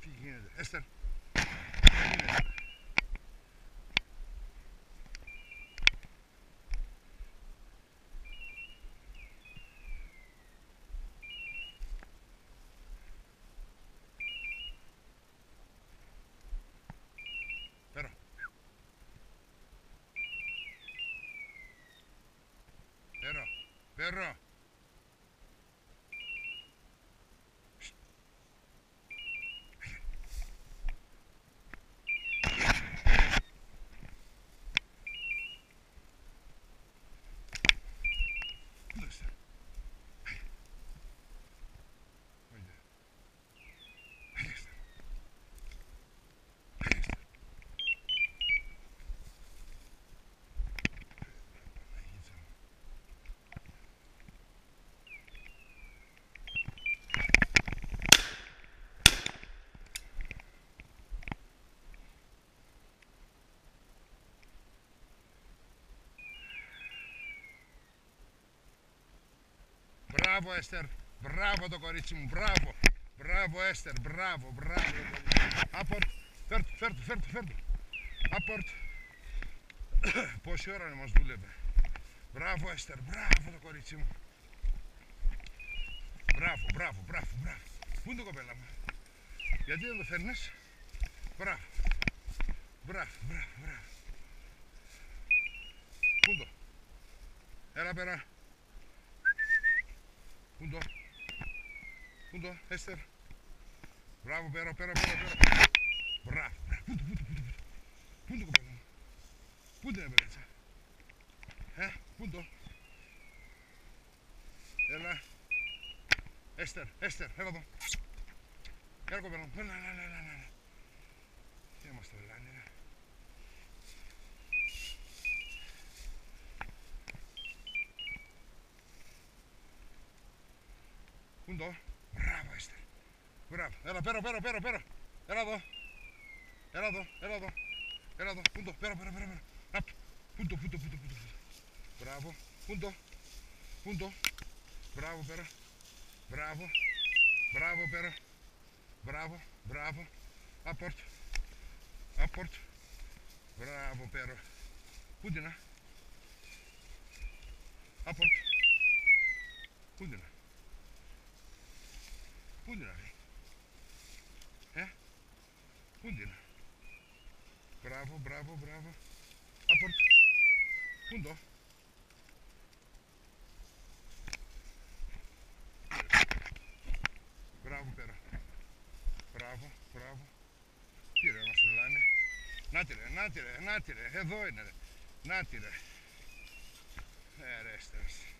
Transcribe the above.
Τι γίνεται, Έστερ. Τι γίνεται. Μπράβο Έστερ, μπράβο το κορίτσι μου, μπράβο. Μπράβο Έστερ, μπράβο, μπράβο. Απορτ, φέρτο, φέρτο, φέρτο, φέρτο. Απορτ. Πόση ώρα να μας δούλευε. Μπράβο Έστερ, μπράβο το κορίτσι μου. Μπράβο, μπράβο, μπράβο, μπράβο. Πού είναι το κοπέλα μου; Γιατί δεν το φέρνεις; Μπράβο. Μπράβο, μπράβο, μπράβο. Πού είναι το; Έλα πέρα. Πού είναι το. Πού είναι το, Έστερ. Μπράβο, πέρα, πέρα, πέρα, πέρα. Μπράβο, μπράβο. Πού είναι το, πού είναι το, πού είναι το. Πού είναι το κοπέλα μου. Πού είναι την εμπρέτσα. Ε, πού είναι το. Έλα. Έστερ, Έστερ, έλα εδώ. Έλα κοπέλα μου. Έλα, έλα, έλα, έλα, έλα. Τι είμαστε τρελάνοι, ρε. Πού είναι το. Μπράβο, Έστερ. Μπράβο. Έλα, πέρα, πέρα, πέρα, πέρα. Έλα εδώ. Έλα εδώ, έλα εδώ. Έλα εδώ. Πού είναι το. Πέρα, πέρα, πέρα. πέρα. Απ. Πού είναι το, πού είναι το, πού είναι το, πού είναι το. Μπράβο. Πού είναι το. Πού είναι το. Μπράβο, πέρα. Μπράβο. Μπράβο, πέρα. Μπράβο, μπράβο. Απορτ. Απορτ. Μπράβο, πέρα. Πού είναι να. Απορτ. Πού είναι να. Πού είναι να, ρε; Ε. Πού είναι; Να. Μπράβο, μπράβο, μπράβο. Απορτ. Πού είναι το; Μπράβο, πέρα. Μπράβο, μπράβο. Τι ρε, μας τρελάνε. Νάτι ρε, νάτι ρε, νάτι ρε. Εδώ είναι ρε. Νάτι ρε. Ε, ρε, στέρας.